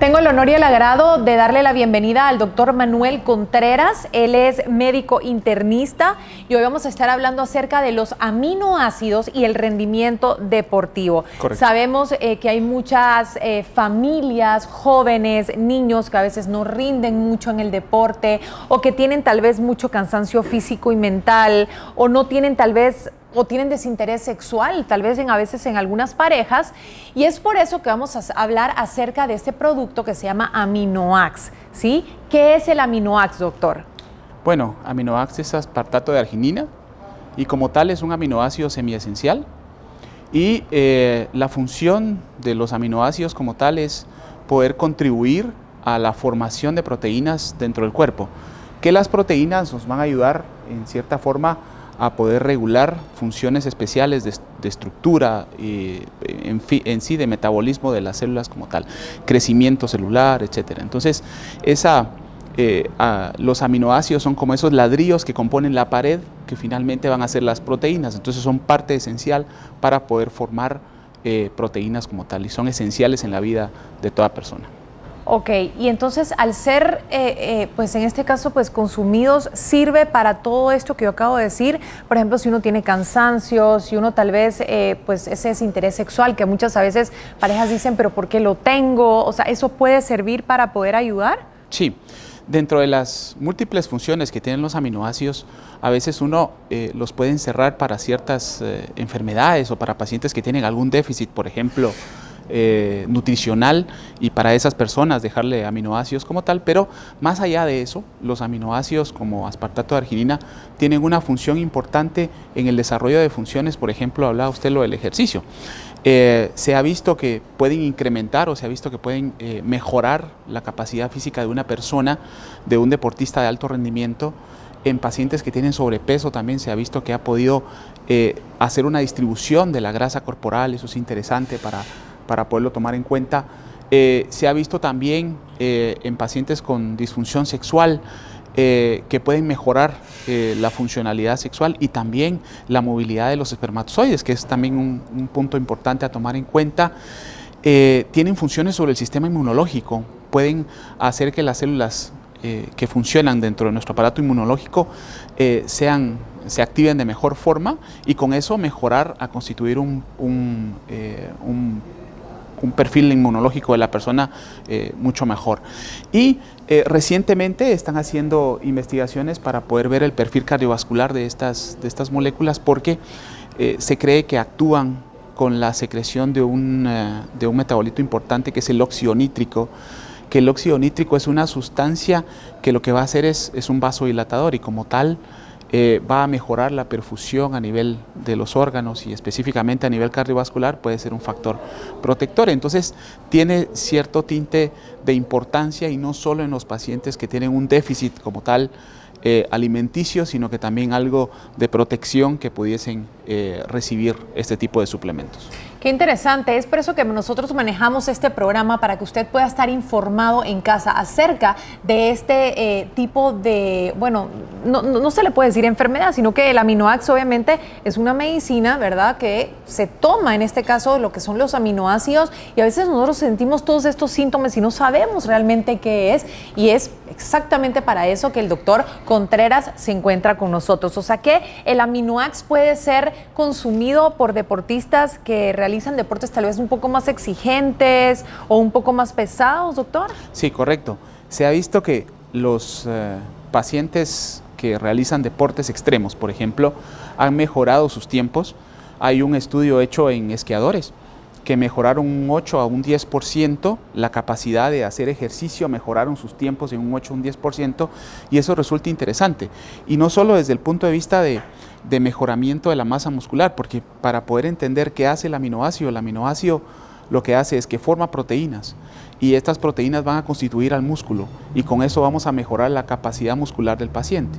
Tengo el honor y el agrado de darle la bienvenida al doctor Manuel Contreras. Él es médico internista y hoy vamos a estar hablando acerca de los aminoácidos y el rendimiento deportivo. Sabemos eh, que hay muchas eh, familias, jóvenes, niños que a veces no rinden mucho en el deporte o que tienen tal vez mucho cansancio físico y mental o no tienen tal vez o tienen desinterés sexual, tal vez en, a veces en algunas parejas, y es por eso que vamos a hablar acerca de este producto que se llama Aminoax, ¿sí? ¿Qué es el Aminoax, doctor? Bueno, Aminoax es aspartato de arginina y como tal es un aminoácido semiesencial y eh, la función de los aminoácidos como tal es poder contribuir a la formación de proteínas dentro del cuerpo, que las proteínas nos van a ayudar en cierta forma a poder regular funciones especiales de, estructura, y en, sí, de metabolismo de las células como tal, crecimiento celular, etc. Entonces, esa, eh, los aminoácidos son como esos ladrillos que componen la pared que finalmente van a ser las proteínas, entonces son parte esencial para poder formar eh, proteínas como tal y son esenciales en la vida de toda persona. Ok, y entonces al ser, eh, eh, pues en este caso, pues consumidos, sirve para todo esto que yo acabo de decir. Por ejemplo, si uno tiene cansancio, si uno tal vez, eh, pues ese es interés sexual, que muchas veces parejas dicen, pero ¿por qué lo tengo? O sea, ¿eso puede servir para poder ayudar? Sí. Dentro de las múltiples funciones que tienen los aminoácidos, a veces uno los puede encerrar para ciertas enfermedades o para pacientes que tienen algún déficit, por ejemplo, eh, nutricional y para esas personas dejarle aminoácidos como tal, pero más allá de eso, los aminoácidos como aspartato de arginina tienen una función importante en el desarrollo de funciones, por ejemplo, hablaba usted lo del ejercicio. Eh, se ha visto que pueden incrementar o se ha visto que pueden eh, mejorar la capacidad física de una persona, de un deportista de alto rendimiento, en pacientes que tienen sobrepeso también se ha visto que ha podido hacer una distribución de la grasa corporal, eso es interesante para para poderlo tomar en cuenta. Eh, se ha visto también eh, en pacientes con disfunción sexual eh, que pueden mejorar la funcionalidad sexual y también la movilidad de los espermatozoides, que es también un, punto importante a tomar en cuenta. tienen funciones sobre el sistema inmunológico, pueden hacer que las células que funcionan dentro de nuestro aparato inmunológico sean se activen de mejor forma y con eso mejorar a constituir un, perfil inmunológico de la persona eh, mucho mejor. Y eh, recientemente están haciendo investigaciones para poder ver el perfil cardiovascular de estas, de estas moléculas porque eh, se cree que actúan con la secreción de un, de un metabolito importante que es el óxido nítrico que el óxido nítrico es una sustancia que lo que va a hacer es, es un vasodilatador y como tal eh, va a mejorar la perfusión a nivel de los órganos y específicamente a nivel cardiovascular puede ser un factor protector. Entonces tiene cierto tinte de importancia y no solo en los pacientes que tienen un déficit como tal eh, alimenticio, sino que también algo de protección que pudiesen eh, recibir este tipo de suplementos. Qué interesante, es por eso que nosotros manejamos este programa para que usted pueda estar informado en casa acerca de este eh, tipo de, bueno, no, se le puede decir enfermedad, sino que el aminoax obviamente es una medicina, ¿verdad? Que se toma en este caso lo que son los aminoácidos y a veces nosotros sentimos todos estos síntomas y no sabemos realmente qué es y es exactamente para eso que el doctor Contreras se encuentra con nosotros. O sea que el aminoax puede ser consumido por deportistas que realizan deportes tal vez un poco más exigentes o un poco más pesados, doctor. Sí, correcto. Se ha visto que los eh, pacientes que realizan deportes extremos, por ejemplo, han mejorado sus tiempos. Hay un estudio hecho en esquiadores que mejoraron un 8 a un 10%, la capacidad de hacer ejercicio mejoraron sus tiempos en un 8 a un 10% y eso resulta interesante. Y no solo desde el punto de vista de, de mejoramiento de la masa muscular, porque para poder entender qué hace el aminoácido, el aminoácido lo que hace es que forma proteínas y estas proteínas van a constituir al músculo y con eso vamos a mejorar la capacidad muscular del paciente.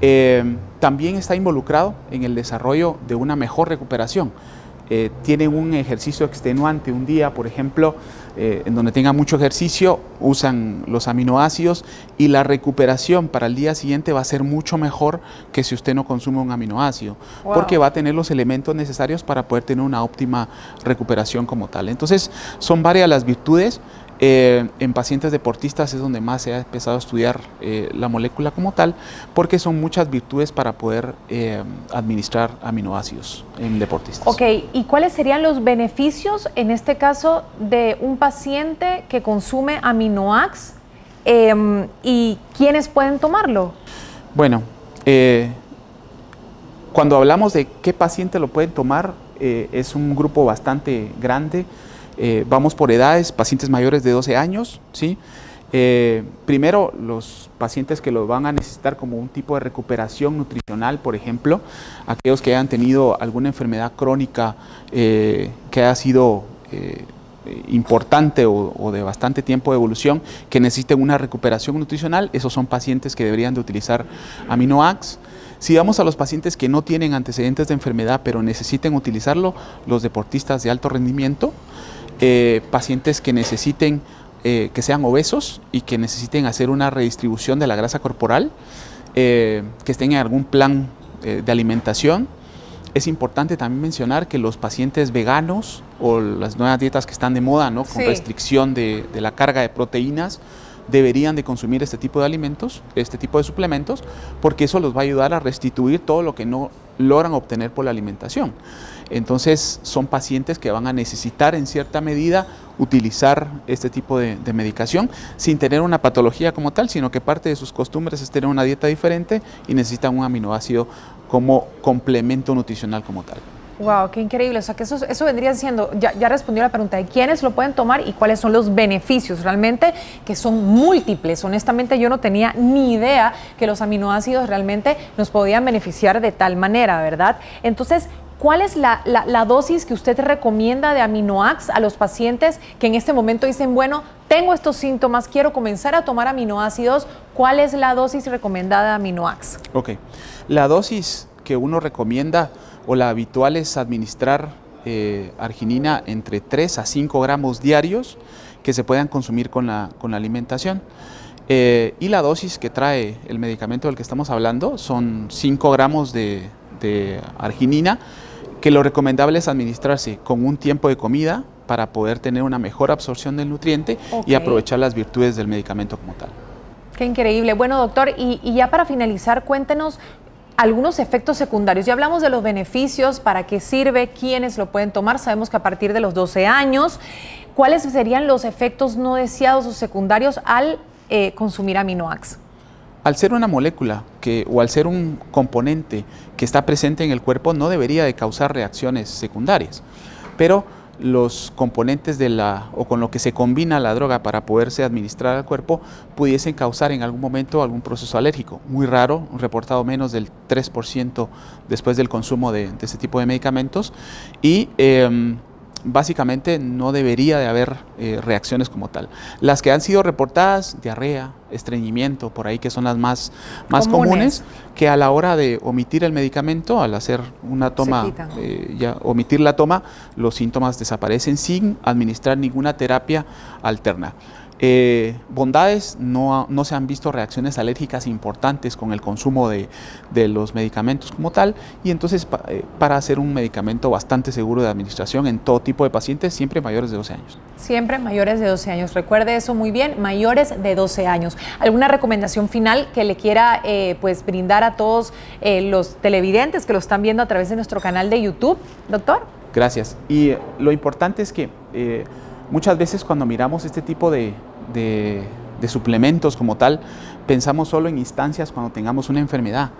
Eh, también está involucrado en el desarrollo de una mejor recuperación. Eh, tienen un ejercicio extenuante un día, por ejemplo, eh, en donde tenga mucho ejercicio, usan los aminoácidos y la recuperación para el día siguiente va a ser mucho mejor que si usted no consume un aminoácido, porque va a tener los elementos necesarios para poder tener una óptima recuperación como tal. Entonces, son varias las virtudes Eh, en pacientes deportistas es donde más se ha empezado a estudiar eh, la molécula como tal, porque son muchas virtudes para poder eh, administrar aminoácidos en deportistas. Ok, ¿y cuáles serían los beneficios en este caso de un paciente que consume aminoax em, y quiénes pueden tomarlo? Bueno, cuando hablamos de qué paciente lo pueden tomar, es un grupo bastante grande. Eh, vamos por edades, pacientes mayores de 12 años, ¿sí? Eh, primero, los pacientes que lo van a necesitar como un tipo de recuperación nutricional, por ejemplo, aquellos que hayan tenido alguna enfermedad crónica eh, que haya sido importante o, de bastante tiempo de evolución, que necesiten una recuperación nutricional, esos son pacientes que deberían de utilizar aminoax. Si vamos a los pacientes que no tienen antecedentes de enfermedad, pero necesiten utilizarlo, los deportistas de alto rendimiento, eh, pacientes que necesiten, eh, que sean obesos y que necesiten hacer una redistribución de la grasa corporal, eh, que estén en algún plan de alimentación. Es importante también mencionar que los pacientes veganos o las nuevas dietas que están de moda, ¿no? con restricción de, de la carga de proteínas, deberían de consumir este tipo de alimentos, este tipo de suplementos, porque eso los va a ayudar a restituir todo lo que no logran obtener por la alimentación. Entonces son pacientes que van a necesitar en cierta medida utilizar este tipo de, medicación sin tener una patología como tal, sino que parte de sus costumbres es tener una dieta diferente y necesitan un aminoácido como complemento nutricional como tal. Wow, qué increíble. O sea, que eso, eso vendría siendo, ya, ya respondió la pregunta de quiénes lo pueden tomar y cuáles son los beneficios realmente, que son múltiples. Honestamente, yo no tenía ni idea que los aminoácidos realmente nos podían beneficiar de tal manera, ¿verdad? Entonces, ¿Cuál es la, dosis que usted recomienda de aminoax a los pacientes que en este momento dicen, bueno, tengo estos síntomas, quiero comenzar a tomar aminoácidos? ¿Cuál es la dosis recomendada de aminoax? Ok, la dosis que uno recomienda o la habitual es administrar eh, arginina entre 3 a 5 gramos diarios que se puedan consumir con la, alimentación. Eh, y la dosis que trae el medicamento del que estamos hablando son 5 gramos de arginina que lo recomendable es administrarse con un tiempo de comida para poder tener una mejor absorción del nutriente y aprovechar las virtudes del medicamento como tal. Qué increíble. Bueno, doctor, y, ya para finalizar, cuéntenos algunos efectos secundarios. Ya hablamos de los beneficios, para qué sirve, quiénes lo pueden tomar. Sabemos que a partir de los 12 años, ¿cuáles serían los efectos no deseados o secundarios al eh, consumir aminoax? Al ser una molécula que, o al ser un componente que está presente en el cuerpo, no debería de causar reacciones secundarias. Pero los componentes de la, o con lo que se combina la droga para poderse administrar al cuerpo, pudiesen causar en algún momento algún proceso alérgico. Muy raro, reportado menos del 3% después del consumo de, ese tipo de medicamentos. Y em, básicamente no debería de haber eh, reacciones como tal. Las que han sido reportadas, diarrea, estreñimiento, por ahí que son las más, más comunes. que a la hora de omitir el medicamento, al hacer una toma, eh, ya omitir la toma, los síntomas desaparecen sin administrar ninguna terapia alterna. Eh, bondades, no, no, se han visto reacciones alérgicas importantes con el consumo de, los medicamentos como tal, y entonces eh, para hacer un medicamento bastante seguro de administración en todo tipo de pacientes, siempre mayores de 12 años. Siempre mayores de 12 años, recuerde eso muy bien, mayores de 12 años. ¿Alguna recomendación final que le quiera eh, pues brindar a todos los televidentes que lo están viendo a través de nuestro canal de YouTube, doctor? Gracias. Y lo importante es que muchas veces cuando miramos este tipo de, de, suplementos como tal, pensamos solo en instancias cuando tengamos una enfermedad,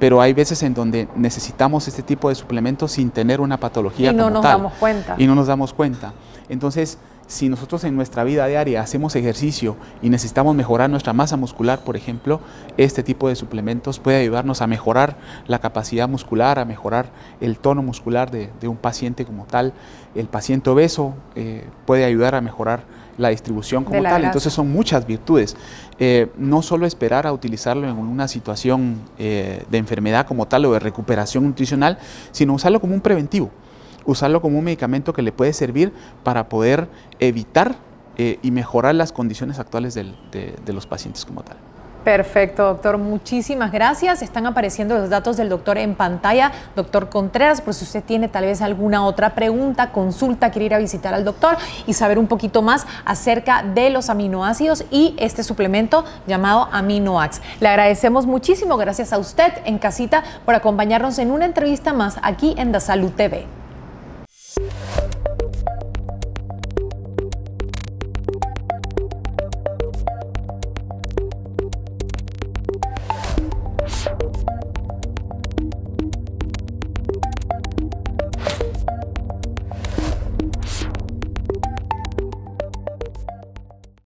pero hay veces en donde necesitamos este tipo de suplementos sin tener una patología. Y no nos damos cuenta. Y no nos damos cuenta. Entonces, si nosotros en nuestra vida diaria hacemos ejercicio y necesitamos mejorar nuestra masa muscular, por ejemplo, este tipo de suplementos puede ayudarnos a mejorar la capacidad muscular, a mejorar el tono muscular de, un paciente como tal. El paciente obeso eh, puede ayudar a mejorar la distribución como tal. Entonces son muchas virtudes. Eh, no solo esperar a utilizarlo en una situación eh, de enfermedad como tal o de recuperación nutricional, sino usarlo como un preventivo, usarlo como un medicamento que le puede servir para poder evitar eh, y mejorar las condiciones actuales de los pacientes como tal. Perfecto, doctor. Muchísimas gracias. Están apareciendo los datos del doctor en pantalla. Doctor Contreras, por si usted tiene tal vez alguna otra pregunta, consulta, quiere ir a visitar al doctor y saber un poquito más acerca de los aminoácidos y este suplemento llamado AminoAx. Le agradecemos muchísimo. Gracias a usted en casita por acompañarnos en una entrevista más aquí en Da Salud TV.